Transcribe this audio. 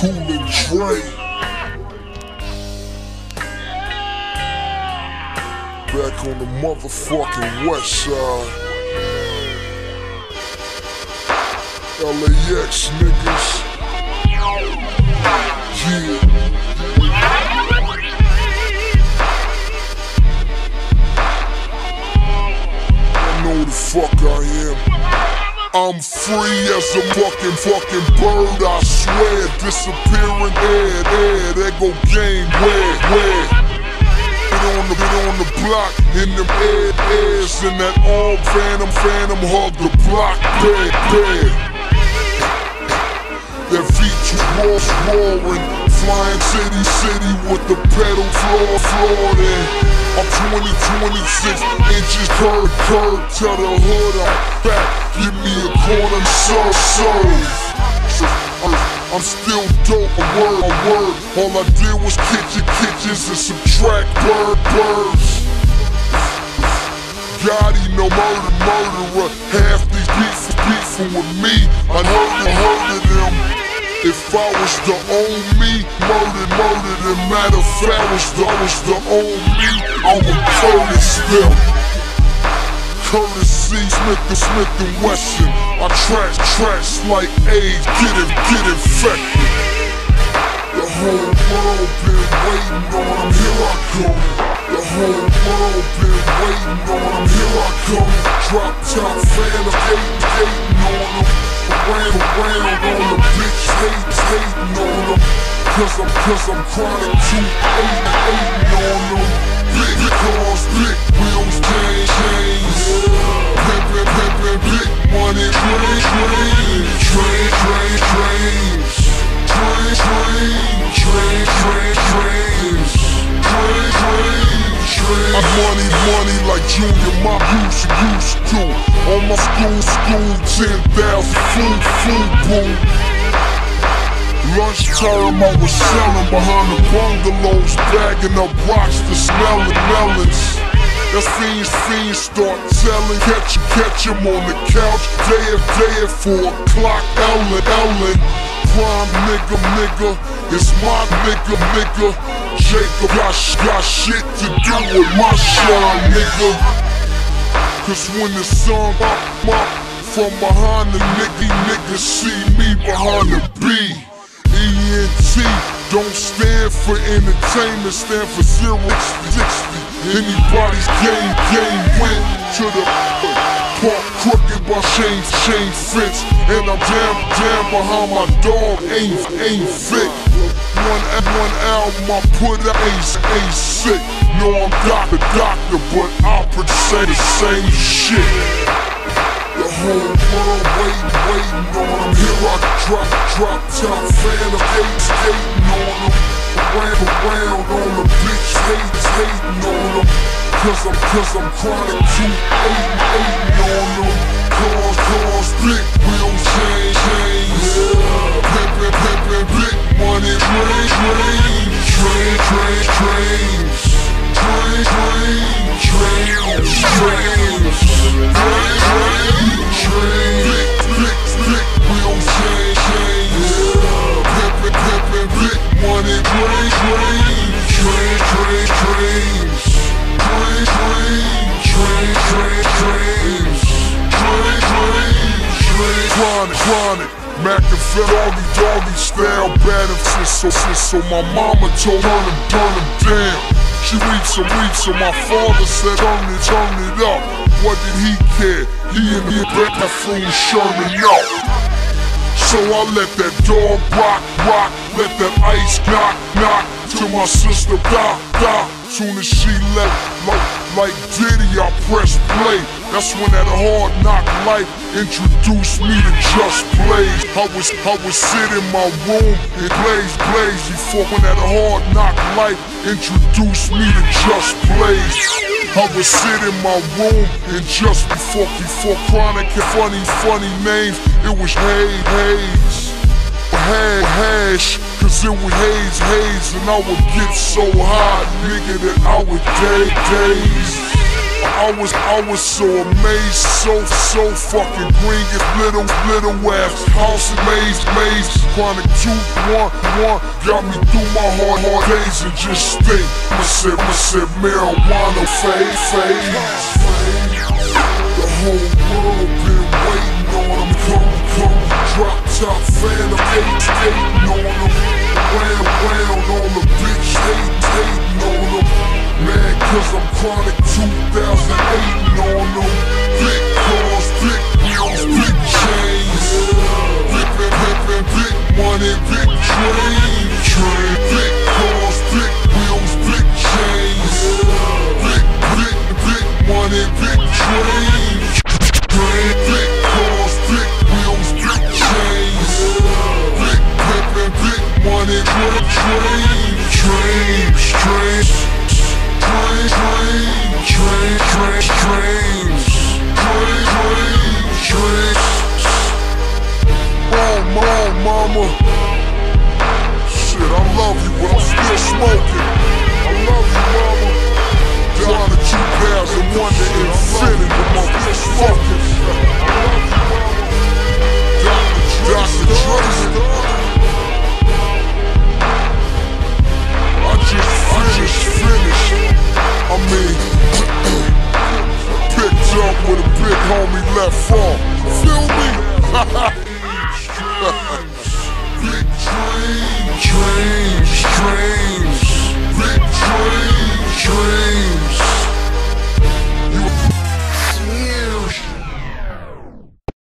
Cool and. Back on the motherfucking west side. LAX niggas. Yeah. I'm free as a fucking fucking bird, I swear. Disappearing head, head, there go game, where, where? Get on the, get on the block, in them head, airs, in that all phantom, phantom hug the block, dead, dead. That V2 roaring, flying city, city with the pedal floor, floor. I'm 20, 26 inches curb, curb, tell the hood I'm back, a corner, serve, serve. I'm still dope, a word, a word. All I did was kitchen kitchens and subtract bird, birds. Gotti, no murder, murderer. Half these beefs beefing with me. I heard it, heard them. If I was the own me, murdered, murdered, and matter of fact, was the, I was the own me, I would Curtis them. Courtesy Smith and Smith and Wesson. I trash, trash like AIDS, get it, get infected. The whole world been waiting on him, here I come. The whole world been waiting on him, here I come. Drop top fan of hating, hating on him. Around, around on the bitch, hating, hating on him. Cause I'm, cause I'm chronic too, hating, hating on him. Big cars, big wheels, chain, chains. Big money, train, train. Train, train, trains. Train, train, train, train, trains. Money, money like Junior, my used, used to. On my school, school, 10,000 food, food, boom. Lunchtime I was selling behind the bungalows, bagging up rocks to smelling melons. That fiends, fiends start telling, catch him, catch him on the couch, day at day at four o'clock, Ellen, Ellen. Prime nigga, nigga, it's my nigga, nigga. Jacob got, got shit to do with my shine, nigga. Cause when the sun up, up from behind the nigga, niggas see me behind the B. ENT don't stand for entertainment, stand for zero sixty. Anybody's game, game went to the park crooked by Shane, Shane Fitz. And I'm damn, damn behind my dog, ain't, ain't fit. One, one album I put out ain't, ain't sick. No, I'm doctor, doctor, but I say the same shit. The whole world waiting, waiting on him. Here I drop, drop top fan of hate, hating on him. Cause I'm, cause I'm too, hating, hating on him. Cars, cars, big wheels, chain, chains. Chronic, chronic. Doggy, doggy style, benefits. So, so, so my mama told her to burn him down. She reads some weeks, so my father said, turn it, turn it up. What did he care? He and the bathroom Sherman up. So I let that dog rock, rock, let that ice knock, knock till my sister die, die. Soon as she left, like, like Diddy, I press play. That's when that hard knock life introduced me to Just Blaze. I was, I was sitting in my room and blaze, blaze before when that hard knock life introduced me to Just Blaze. I was sitting in my room and just before, before Chronic had funny, funny names, it was Hay, Haze, Hash, Hash, cause it was Haze, Haze, and I would get so high, nigga, that I would day, days. I was, I was so amazed, so, so fucking green. It's little, little ass house maze, maze. Chronic two, one, one. Got me through my hard, hard days and just think, I said, I said marijuana fade, fade. The whole world big. Train, big cars, big wheels, big. Big, big, money, train, trains. Mom, mom, mama. Shit, I love you, but I'm still smoking. You, mama. Dr. Dr. Dre.